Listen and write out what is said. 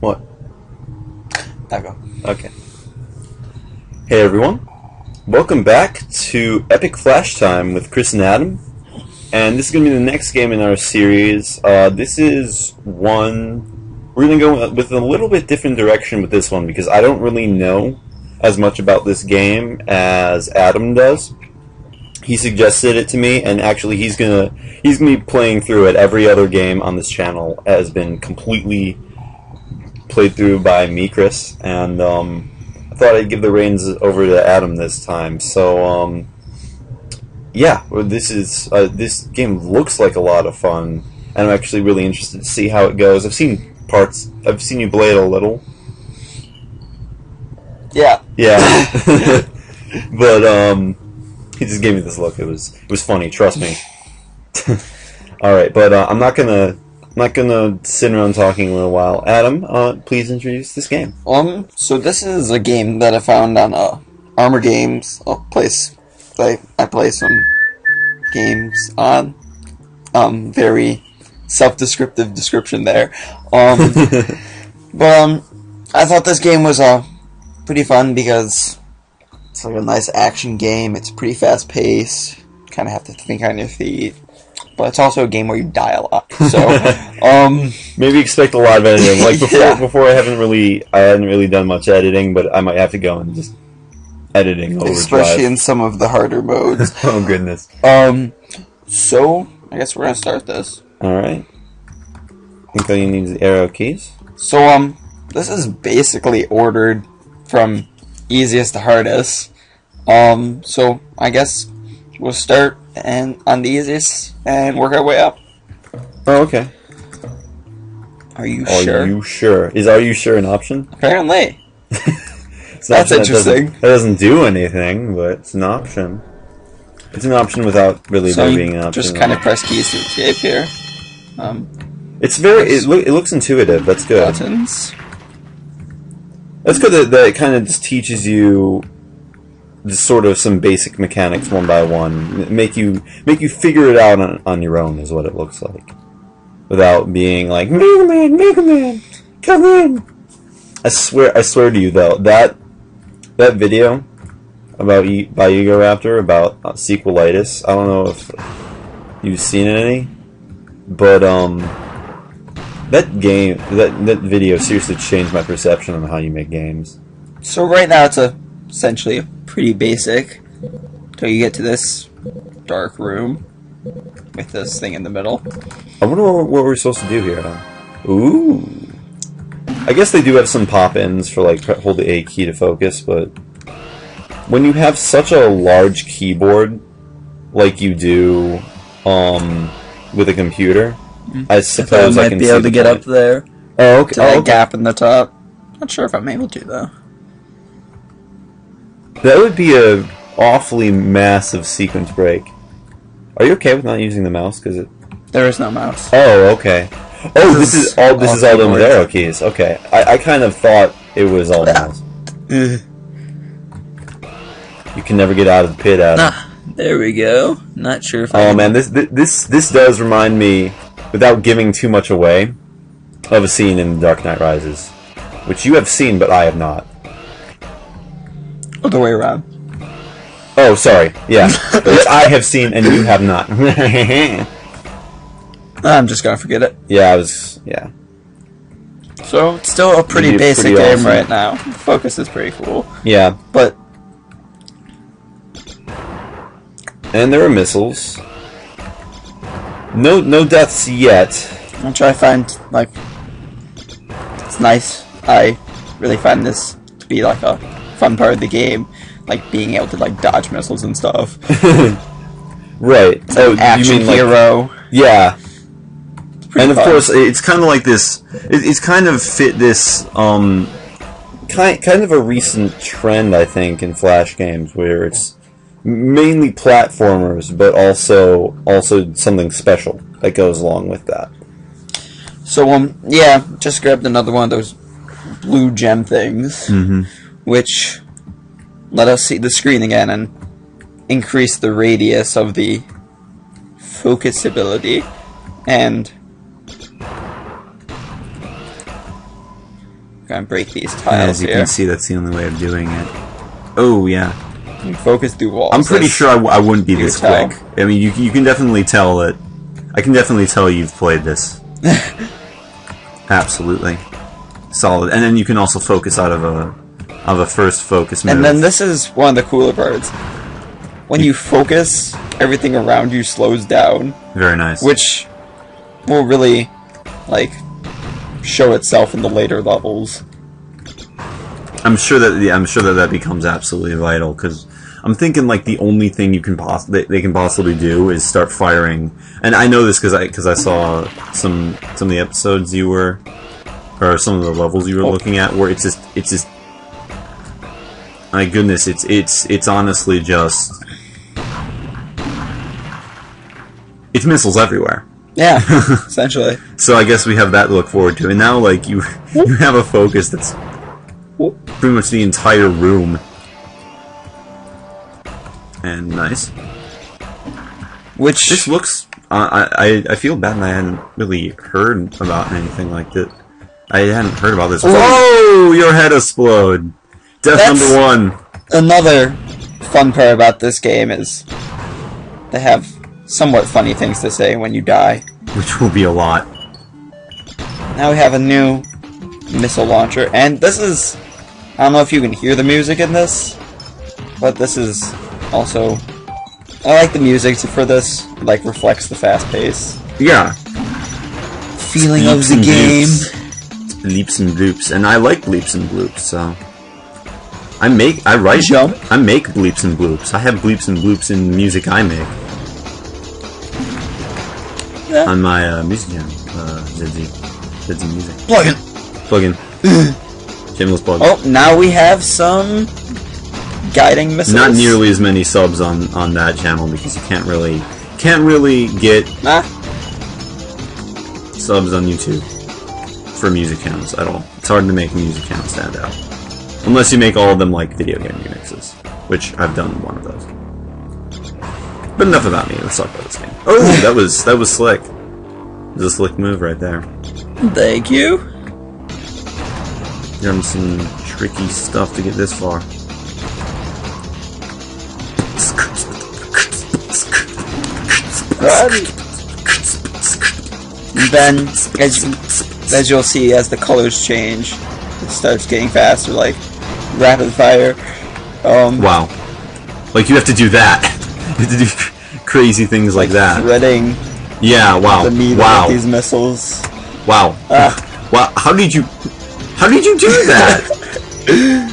What? Echo. Okay. Hey everyone. Welcome back to Epic Flash Time with Chris and Adam. And this is going to be the next game in our series. Uh, this is one. We're going to go with a little bit different direction with this one because I don't really know as much about this game as Adam does. He suggested it to me, and actually, he's gonna he's gonna be playing through it. Every other game on this channel has been completely played through by me, Chris, and um, I thought I'd give the reins over to Adam this time. So, um, yeah, this is uh, this game looks like a lot of fun, and I'm actually really interested to see how it goes. I've seen parts. I've seen you play it a little. Yeah. Yeah, but um, he just gave me this look. It was it was funny. Trust me. All right, but uh, I'm not gonna I'm not gonna sit around talking a little while. Adam, uh, please introduce this game. Um. So this is a game that I found on uh, Armor Games, a place I I play some games on. Um. Very self-descriptive description there. Um. but um, I thought this game was uh pretty fun because it's like a nice action game. It's pretty fast paced. Kind of have to think on your feet. But it's also a game where you die a lot. So, um, Maybe expect a lot of editing. Like before, Yeah. before I haven't really, I hadn't really done much editing, but I might have to go and just editing overdrive. especially in some of the harder modes. oh goodness! Um, so I guess we're gonna start this. All right. I think all you need is the arrow keys. So um, this is basically ordered from easiest to hardest. Um, so I guess we'll start and on the easiest and work our way up. Oh, okay. Are you Are sure? Are you sure? Is are you sure an option? Apparently. It's That's that doesn't- interesting. That doesn't, do anything, but it's an option. It's an option without really So being an option. just kind of press keys to escape here. Um, It's very. It, loo- it looks intuitive. That's good. buttons. That's good that, that it kind of just teaches you just sort of some basic mechanics one by one. Make you make you figure it out on, on your own is what it looks like. Without being like Mega Man, Mega Man, come in. I swear, I swear to you though that that video about e- by Egoraptor about uh, sequelitis. I don't know if you've seen any, but um, that game, that that video seriously changed my perception on how you make games. So right now it's a essentially pretty basic. Till you get to this dark room with this thing in the middle. I wonder what, what we're supposed to do here. Huh? Ooh. I guess they do have some pop-ins for like hold the A key to focus, but when you have such a large keyboard like you do um, with a computer, I suppose I, can see the point. Up there Oh, okay. to Oh, that okay. gap in the top. Not sure if I'm able to though. That would be a awfully massive sequence break. Are you okay with not using the mouse? Because it. There is no mouse. Oh, okay. Oh, This this is is all. This all is all done with arrow keys. Okay, I, I kind of thought it was all mouse. You can never get out of the pit, Adam. Ah, there we go. Not sure if Oh man, this this this does remind me, without giving too much away, of a scene in Dark Knight Rises, which you have seen, but I have not. Other way around. Oh, sorry. Yeah, which I have seen and you have not. I'm just gonna forget it. yeah, I was. Yeah. So it's still a pretty basic pretty game awesome. right now. Focus is pretty cool, Yeah, but and there are missiles. No, no deaths yet. I'll try to find like it's nice. I really find this to be like a fun part of the game, like being able to like dodge missiles and stuff. Right. Oh, you Action mean like hero. yeah. And of fun. course, it's kind of like this. It, it's kind of fit this um, kind kind of a recent trend, I think, in Flash games where it's mainly platformers, but also also something special that goes along with that. So um yeah, just grabbed another one of those blue gem things, Mm-hmm. Which let us see the screen again and increase the radius of the focus ability and gonna break these tiles As you here. can see, that's the only way of doing it. Oh yeah, You focus through walls. I'm pretty That's- sure I, w- I wouldn't be this tell. quick. I mean, you you can definitely tell that. I can definitely tell you've played this. Absolutely, solid. And then you can also focus out of a of a first focus move. And then this is one of the cooler parts. When you focus, everything around you slows down, Very nice. which will really, like, show itself in the later levels. I'm sure that yeah, I'm sure that that becomes absolutely vital because I'm thinking like the only thing you can poss- they, they can possibly do is start firing. And I know this because I because I saw some some of the episodes you were or some of the levels you were Oh. looking at where it's just it's just my goodness it's it's it's honestly just it's missiles everywhere. Yeah, essentially. So I guess we have that to look forward to. And now, like you, you have a focus that's pretty much the entire room. And nice. Which This looks. Uh, I I I feel bad that I hadn't really heard about anything like that. I hadn't heard about this. Whoa! Your head explode. Death That's- number one. another fun part about this game is they have somewhat funny things to say when you die. Which will be a lot. Now we have a new missile launcher, and this is I don't know if you can hear the music in this, but this is also I like the music for this. It, like reflects the fast pace Yeah. feeling Leaps of the game. bloops. Leaps and bloops, and I like leaps and bloops, so I make I write Jump. I make bleeps and bloops. I have bleeps and bloops in the music I make Yeah. on my uh, music channel, uh, ZedZee, ZedZee Music. Plug it. Plug in. Shameless plug. Oh, now we have some guiding missiles. Not nearly as many subs on on that channel because you can't really can't really get Nah. subs on YouTube for music channels at all. It's hard to make music channel stand out. Unless you make all of them like video game remixes, which I've done one of those. But enough about me, let's talk about this game. Oh, that was that was slick. It was a slick move right there. Thank you. Done some tricky stuff to get this far. And then, as as you'll see, as the colors change, it starts getting faster, like rapid fire. Um, Wow. Like you have to do that. you have to do crazy things like that. threading Yeah, wow. the needle Wow. these missiles. Wow. Ah. Wow. How did you how did you do that?